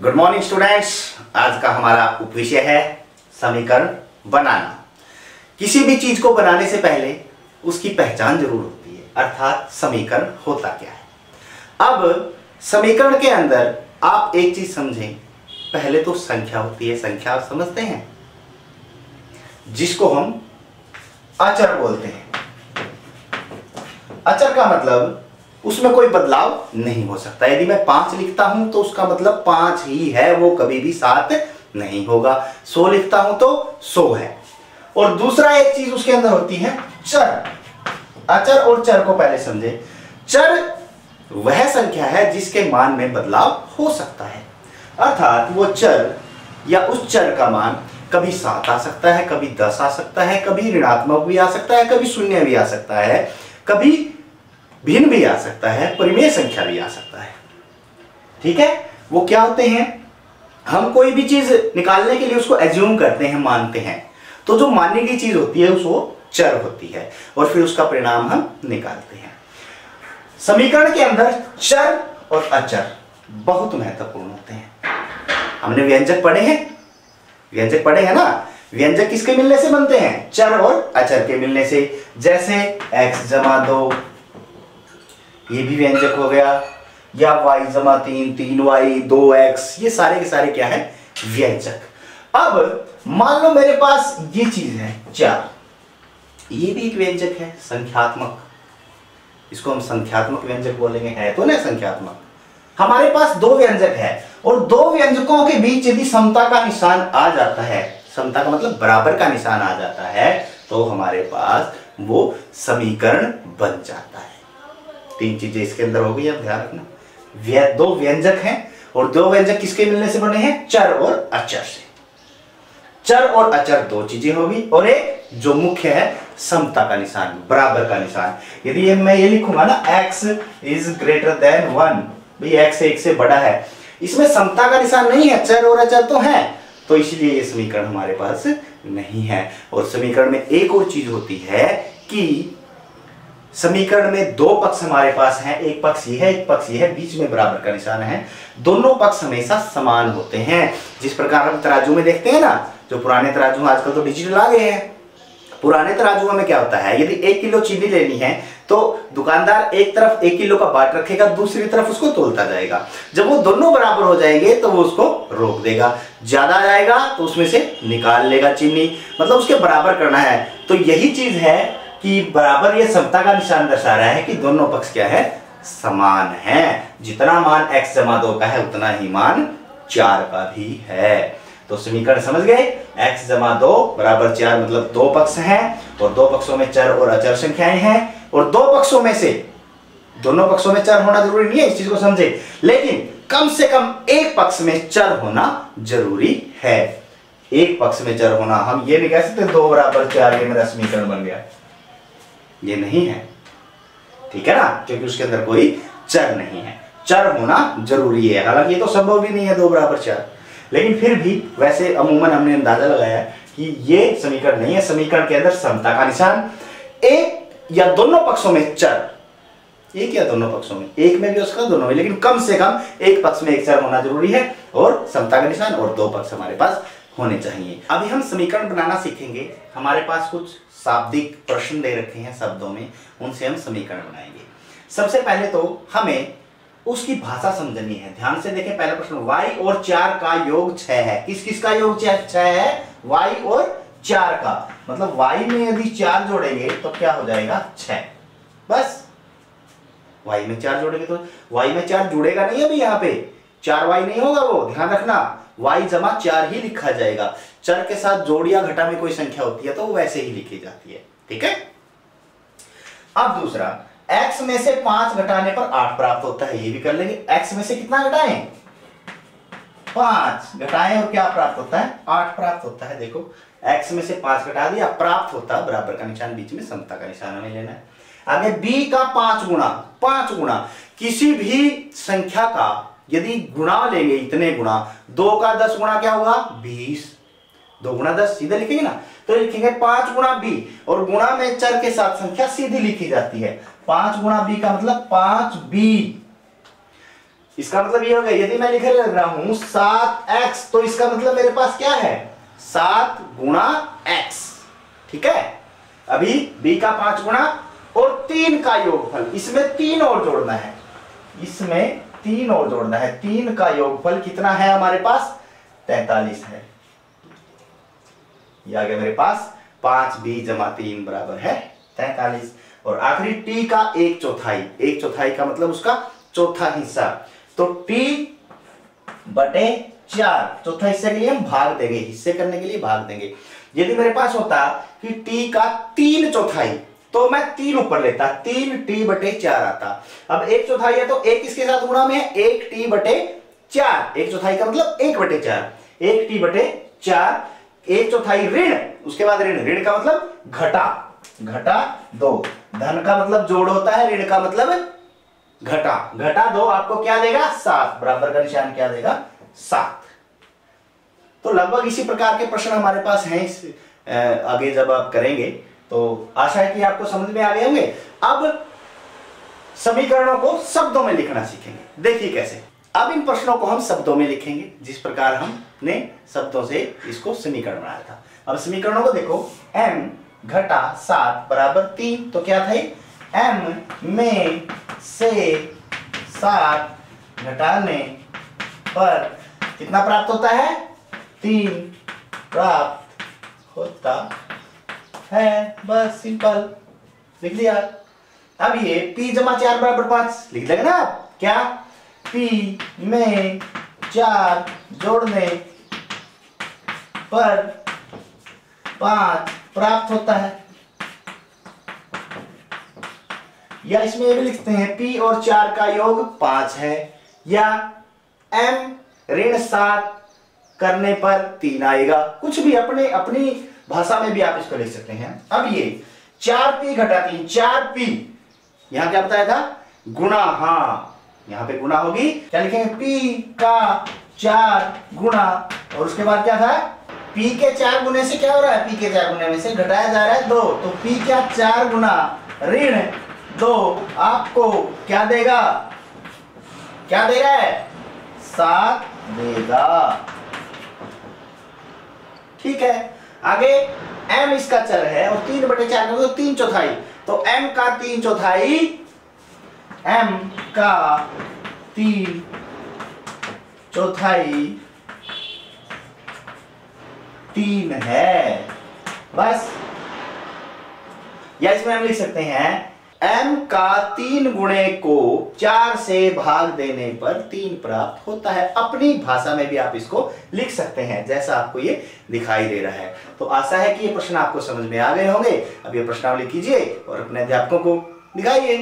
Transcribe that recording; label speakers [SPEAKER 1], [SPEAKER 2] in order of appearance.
[SPEAKER 1] Good morning students आज का हमारा उपविषय है समीकरण बनाना। किसी भी चीज़ को बनाने से पहले उसकी पहचान ज़रूर होती है, अर्थात समीकरण होता क्या है। अब समीकरण के अंदर आप एक चीज़ समझें। पहले तो संख्या होती है, संख्या आप समझते हैं, जिसको हम अचर बोलते हैं। अचर का मतलब उसमें कोई बदलाव नहीं हो सकता। यदि मैं पाँच लिखता हूँ तो उसका मतलब पाँच ही है, वो कभी भी सात नहीं होगा। सो लिखता हूँ तो सो है। और दूसरा एक चीज़ उसके अंदर होती है, चर। अचर और चर को पहले समझे। चर वह संख्या है जिसके मान में बदलाव हो सकता है। अर्थात वो चर या उस चर का मान कभी सात आ सकता है, कभी दस आ सकता है, कभी ऋणात्मक भी आ सकता है, कभी शून्य भी आ सकता है, कभी भिन्न भी आ सकता है, परिमेय संख्या भी आ सकता है। ठीक है? वो क्या होते हैं? हम कोई भी चीज़ निकालने के लिए उसको एज्यूम करते हैं, मानते हैं। तो जो मानने की चीज़ होती है, उसको चर होती है और फिर उसका परिणाम हम निकालते हैं। समीकरण के अंदर चर और अचर बहुत महत्वपूर्ण होते हैं। हमने व्यंजक पढ़े हैं। व्यंजक पढ़े हैं ना? व्यंजक किसके मिलने से बनते हैं? चर और अचर के मिलने से। जैसे x जमा दो ये भी व्यंजक हो गया, या वाई जमा तीन तीन वाई दो एक्स ये सारे के सारे क्या है? व्यंजक। अब मान लो मेरे पास ये चीज़ है, चार। ये भी एक व्यंजक है, संख्यात्मक। इसको हम संख्यात्मक व्यंजक बोलेंगे, है तो ना संख्यात्मक? हमारे पास दो व्यंजक है, और दो व्यंजकों के बीच यदि समता का निशान आ जाता है, समता का मतलब बराबर का निशान आ जाता है तो हमारे पास वो समीकरण बन जाता है। तीन चीज़ें इसके अंदर हो गई अब ध्यान रखना। व्य, दो व्यंजक हैं और दो व्यंजक किसके मिलने से बने हैं? चर और अचर से। चर और अचर दो चीज़ें होगी और एक जो मुख्य है समता का निशान बराबर का निशान। यदि ये मैं ये लिखूँगा ना x is greater than one भाई x एक से बड़ा है। इसमें समता का निशान नहीं है चर और अचर तो है तो इसलिए ये समीकरण हमारे पास नहीं है। और समीकरण में एक और चीज़ होती है कि समीकरण में दो पक्ष हमारे पास हैं, एक पक्ष ये है, एक पक्ष ये है, बीच में बराबर का निशान है। दोनों पक्ष हमेशा समान होते हैं। जिस प्रकार हम तराजू में देखते हैं ना, जो पुराने तराजू आजकल तो डिजिटल आ गए हैं। पुराने तराजुओं में क्या होता है, यदि एक किलो चीनी लेनी है तो दुकानदार एक तरफ़ एक किलो का बाट रखेगा, दूसरी तरफ़ उसको तोलता जाएगा। जब वो दोनों बराबर हो जाएँगे तो वो उसको रोक देगा। ज़्यादा जाएगा तो उसमें से निकाल लेगा चीनी। मतलब उसके बराबर करना है। तो यही चीज़ है कि बराबर ये समता का निशान दर्शा रहा है कि दोनों पक्ष क्या है? समान है। जितना मान x जमा दो का है, उतना ही मान चार का भी है। तो समीकरण समझ गए? x जमा दो बराबर चार मतलब दो पक्ष हैं और दो पक्षों में चर और अचर संख्याएँ हैं और दो पक्षों में से दोनों पक्षों में चर होना ज़रूरी नहीं है, इस चीज़ को समझे। लेकिन कम से कम एक पक्ष में चर होना ज़रूरी है। एक पक्ष में चर होना, हम ये नहीं कह सकते दो बराबर चार, ये मेरा समीकरण बन गया। ये नहीं है। ठीक है ना? क्योंकि उसके अंदर कोई चर नहीं है। चर होना ज़रूरी है। हालाँकि ये तो संभव भी नहीं है दो बराबर चर। लेकिन फिर भी वैसे अमूमन हमने अंदाज़ा लगाया कि ये समीकरण नहीं है। समीकरण के अंदर समता का निशान, एक या दोनों पक्षों में चर। एक या दोनों पक्षों में। एक में भी उसका दोनों में। लेकिन कम से कम एक पक्ष में एक चर होना ज़रूरी है और समता का निशान और दो पक्ष हमारे पास होने चाहिए। अभी हम समीकरण बनाना सीखेंगे। हमारे पास कुछ शाब्दिक प्रश्न दे रखे हैं शब्दों में, उनसे हम समीकरण बनाएँगे। सबसे पहले तो हमें उसकी भाषा समझनी है। ध्यान से देखें, पहला प्रश्न y और चार का योग छह है। किस किस का योग छह है? y और चार का। मतलब वाई में यदि चार जोड़ेंगे तो क्या हो जाएगा? छह। बस। वाई में चार जोड़ेंगे तो वाई में चार जुड़ेगा नहीं अभी यहाँ पे। चार वाई नहीं होगा वो, ध्यान रखना। Y जमा चार ही लिखा जाएगा। चर के साथ जोड़िया घटा में कोई संख्या होती है तो वो वैसे ही लिखी जाती है। ठीक है? अब दूसरा, x में से पाँच घटाने पर आठ प्राप्त होता है, ये भी कर लेंगे। x में से कितना घटाएँ? पाँच घटाएँ और क्या प्राप्त होता है? आठ प्राप्त होता है। देखो, x में से पाँच घटा दिया, प्राप्त होता है बराबर का निशान बीच में समता का निशान हमें लेना है। आगे b का पाँच गुणा पाँच गुणा, किसी भी संख्या का यदि गुणा लेंगे इतने गुणा, दो का दस गुणा क्या होगा? बीस। दो गुणा दस, सीधे लिखेंगे ना? तो लिखेंगे पाँच गुणा बी, और गुणा में चर के साथ संख्या सीधी लिखी जाती है। पाँच गुणा बी का मतलब पाँच बी। इसका मतलब ये हो गया, यदि मैं लिखे लग रहा हूँ सात एक्स तो इसका मतलब मेरे पास क्या है? सात गुणा एक्स। ठीक है? अभी बी का पाँच गुणा और तीन का योगफल, इसमें तीन और जोड़ना है। इसमें तीन और जोड़ना है। तीन का योगफल कितना है हमारे पास? तैतालीस है। ये आ गया मेरे पास। पाँच बी जमा तीन बराबर है तैतालीस। और आखिरी टी का एक चौथाई। एक चौथाई का मतलब उसका चौथा हिस्सा। तो टी बटे चार। चौथा हिस्से के लिए हम भाग देंगे। हिस्से करने के लिए भाग देंगे। यदि मेरे पास होता कि टी का तीन चौथाई तो मैं तीन ऊपर लेता, तीन टी बटे चार आता। अब एक चौथाई है तो एक इसके साथ गुणा में है? एक टी बटे चार। एक चौथाई का मतलब एक बटे चार। एक टी बटे चार, एक चौथाई ऋण, उसके बाद ऋण। ऋण का मतलब घटा। घटा दो। धन का मतलब जोड़ होता है, ऋण का मतलब घटा। घटा दो आपको क्या देगा? सात। बराबर का निशान क्या देगा? सात। तो लगभग इसी प्रकार के प्रश्न हमारे पास हैं आगे जब आप करेंगे तो आशा है कि आपको समझ में आ गए होंगे। अब समीकरणों को शब्दों में लिखना सीखेंगे। देखिए कैसे। अब इन प्रश्नों को हम शब्दों में लिखेंगे, जिस प्रकार हमने शब्दों से इसको समीकरण बनाया था। अब समीकरणों को देखो। M घटा सात बराबर तीन तो क्या था m में से सात घटाने पर कितना प्राप्त होता है? तीन प्राप्त होता है, बस सिंपल लिख लिया। अब ये p जमा चार बराबर पाँच, लिख देगा ना आप? क्या? P में चार जोड़ने पर पाँच प्राप्त होता है। या इसमें ये भी लिखते हैं, p और चार का योग पाँच है। या m ऋण सात करने पर तीन आएगा। कुछ भी अपने, अपनी भाषा में भी आप इसको लिख सकते हैं। अब ये चार पी घटा तीन, चार पी। यहाँ क्या बताया था? गुणा, हा। यहाँ पे गुणा होगी। क्या लिखेंगे? पी का चार गुणा। और उसके बाद क्या था? पी के चार गुने से क्या हो रहा है? पी के चार गुने में से घटाया जा रहा है दो। तो पी का चार गुना ऋण दो। आपको क्या देगा? क्या दे रहा है? सात देगा। ठीक है। आगे एम इसका चर है और तीन बटे चार तो तीन चौथाई। तो एम का तीन चौथाई एम का तीन चौथाई तीन है। बस। या इसमें हम लिख सकते हैं m का तीन गुणे को चार से भाग देने पर तीन प्राप्त होता है। अपनी भाषा में भी आप इसको लिख सकते हैं, जैसा आपको ये दिखाई दे रहा है। तो आशा है कि ये प्रश्न आपको समझ में आ गए होंगे। अब ये प्रश्नावली कीजिए और अपने अध्यापकों को दिखाइए।